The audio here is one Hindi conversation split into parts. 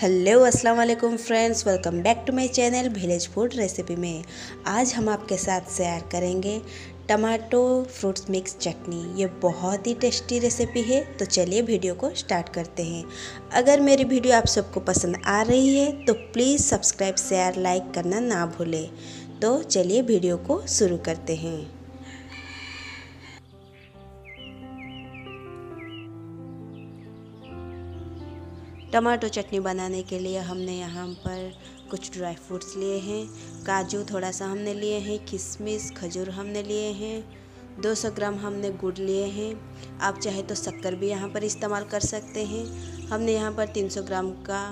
हेलो अस्सलाम वालेकुम friends, welcome back to my channel village food recipe में। आज हम आपके साथ शेयर करेंगे टमाटो फ्रूट्स मिक्स चटनी। ये बहुत ही टेस्टी रेसिपी है तो चलिए वीडियो को स्टार्ट करते हैं। अगर मेरी वीडियो आप सबको पसंद आ रही है तो प्लीज़ सब्सक्राइब, शेयर, लाइक करना ना भूलें। तो चलिए वीडियो को शुरू करते हैं। टमाटो चटनी बनाने के लिए हमने यहाँ पर कुछ ड्राई फ्रूट्स लिए हैं। काजू थोड़ा सा हमने लिए हैं किशमिश खजूर हमने लिए हैं 200 ग्राम हमने गुड़ लिए हैं। आप चाहे तो शक्कर भी यहाँ पर इस्तेमाल कर सकते हैं। हमने यहाँ पर 300 ग्राम का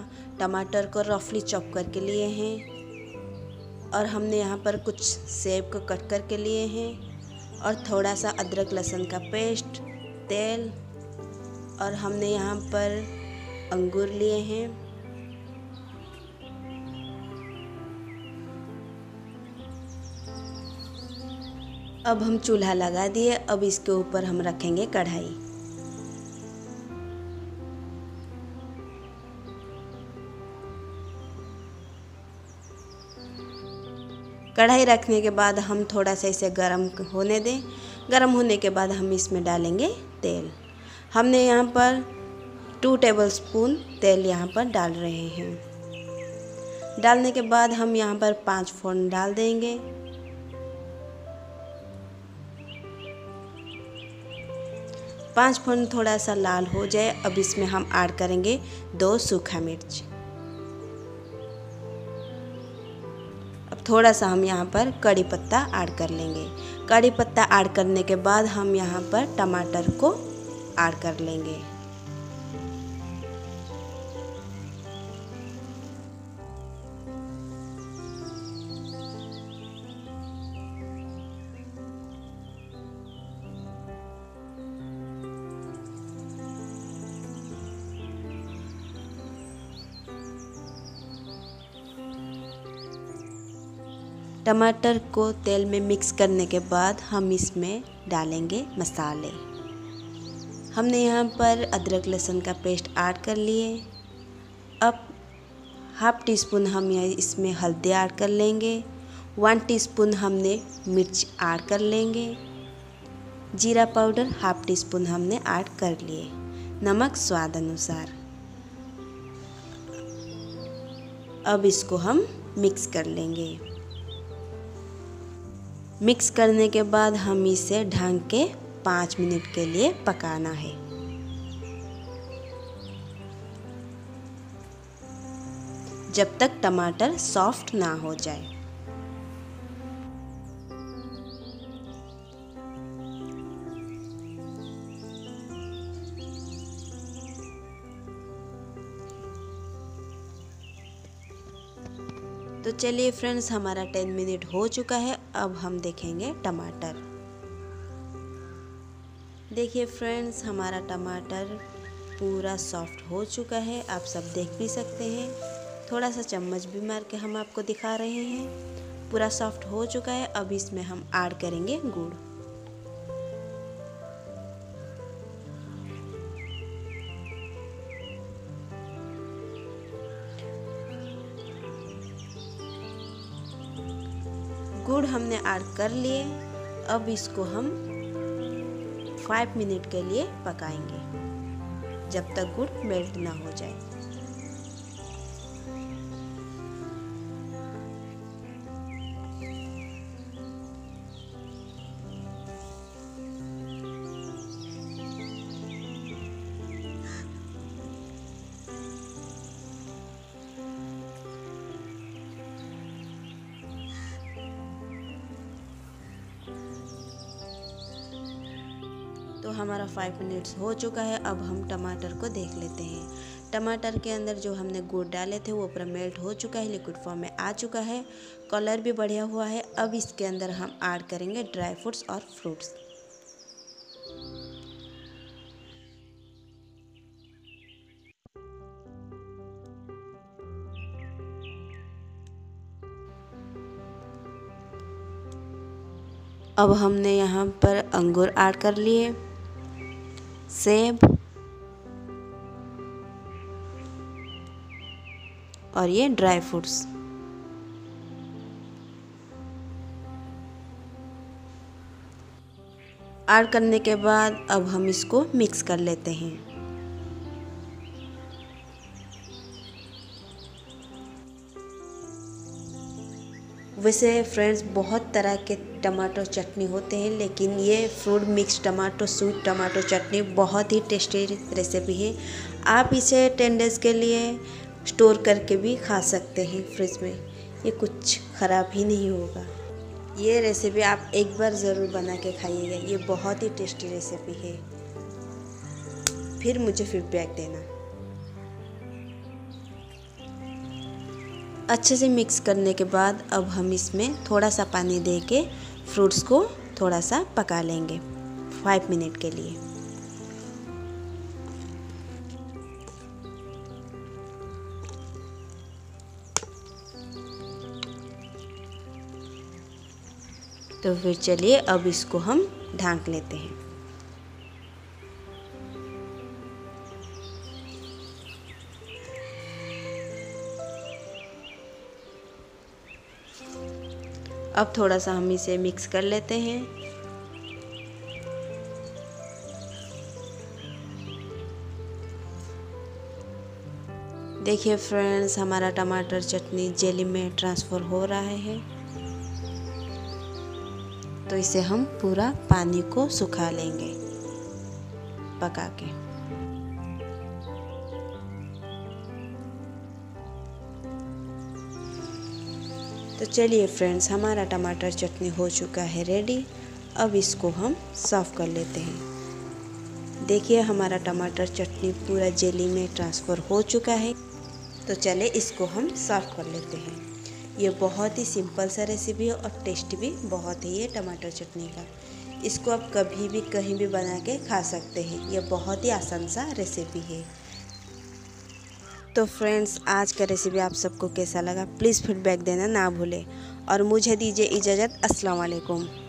टमाटर को रफली चॉप करके लिए हैं। और हमने यहाँ पर कुछ सेब को कट करके लिए हैं। और थोड़ा सा अदरक लहसुन का पेस्ट तेल, और हमने यहाँ पर अंगूर लिए हैं। अब हम चूल्हा लगा दिए, अब इसके ऊपर हम रखेंगे कढ़ाई। कढ़ाई रखने के बाद हम थोड़ा सा इसे गर्म होने दें। गर्म होने के बाद हम इसमें डालेंगे तेल। हमने यहाँ पर टू टेबलस्पून तेल यहाँ पर डाल रहे हैं। डालने के बाद हम यहाँ पर पाँच फ़ोन डाल देंगे। पाँच फ़ोन थोड़ा सा लाल हो जाए, अब इसमें हम ऐड करेंगे दो सूखा मिर्च। अब थोड़ा सा हम यहाँ पर कड़ी पत्ता ऐड कर लेंगे। कड़ी पत्ता ऐड करने के बाद हम यहाँ पर टमाटर को ऐड कर लेंगे। टमाटर को तेल में मिक्स करने के बाद हम इसमें डालेंगे मसाले। हमने यहाँ पर अदरक लहसुन का पेस्ट ऐड कर लिए। अब हाफ़ टी स्पून हम यहाँ इसमें हल्दी ऐड कर लेंगे। वन टीस्पून हमने मिर्च ऐड कर लेंगे। जीरा पाउडर हाफ़ टी स्पून हमने ऐड कर लिए, नमक स्वाद अनुसार। अब इसको हम मिक्स कर लेंगे। मिक्स करने के बाद हम इसे ढंग के पाँच मिनट के लिए पकाना है। जब तक टमाटर सॉफ्ट ना हो जाए। तो चलिए फ्रेंड्स, हमारा टेन मिनट हो चुका है। अब हम देखेंगे टमाटर। देखिए फ्रेंड्स, हमारा टमाटर पूरा सॉफ्ट हो चुका है। आप सब देख भी सकते हैं। थोड़ा सा चम्मच भी मार के हम आपको दिखा रहे हैं। पूरा सॉफ्ट हो चुका है। अब इसमें हम ऐड करेंगे गुड़। गुड़ हमने ऐड कर लिए। अब इसको हम फाइव मिनट के लिए पकाएँगे, जब तक गुड़ मेल्ट ना हो जाए। हमारा फाइव मिनट्स हो चुका है, अब हम टमाटर को देख लेते हैं। टमाटर के अंदर जो हमने गुड़ डाले थे, वो पूरा मेल्ट हो चुका है लिक्विड फॉर्म में आ चुका है। कलर भी बढ़िया हुआ है। अब इसके अंदर हम ऐड करेंगे ड्राई फ्रूट्स और फ्रूट्स अब हमने यहाँ पर अंगूर ऐड कर लिए। सेब। और ये ड्राई फ्रूट्स। ऐड करने के बाद अब हम इसको मिक्स कर लेते हैं। वैसे फ्रेंड्स बहुत तरह के टमाटो चटनी होते हैं, लेकिन ये fruit mix tomato sweet tomato चटनी बहुत ही टेस्टी रेसिपी है। आप इसे टेन डेज़ के लिए स्टोर करके भी खा सकते हैं फ्रिज में। ये कुछ ख़राब ही नहीं होगा। ये रेसिपी आप एक बार ज़रूर बना के खाइएगा। ये बहुत ही टेस्टी रेसिपी है। फिर मुझे फीडबैक देना। अच्छे से मिक्स करने के बाद अब हम इसमें थोड़ा सा पानी दे के फ्रूट्स को थोड़ा सा पका लेंगे फाइव मिनट के लिए। तो फिर चलिए अब इसको हम ढांक लेते हैं। अब थोड़ा सा हम इसे मिक्स कर लेते हैं। देखिए फ्रेंड्स हमारा टमाटर चटनी जेली में ट्रांसफ़र हो रहा है। तो इसे हम पूरा पानी को सुखा लेंगे, पका के। तो चलिए फ्रेंड्स हमारा टमाटर चटनी हो चुका है रेडी अब इसको हम सर्व कर लेते हैं। देखिए हमारा टमाटर चटनी पूरा जेली में ट्रांसफ़र हो चुका है। तो चले इसको हम सर्व कर लेते हैं। ये बहुत ही सिंपल सा रेसिपी है और टेस्ट भी बहुत ही है टमाटर चटनी का। इसको आप कभी भी कहीं भी बना के खा सकते हैं। यह बहुत ही आसान सा रेसिपी है। तो फ्रेंड्स आज का रेसिपी आप सबको कैसा लगा? प्लीज़ फीडबैक देना ना भूलें। और मुझे दीजिए इजाज़त। अस्सलाम वालेकुम।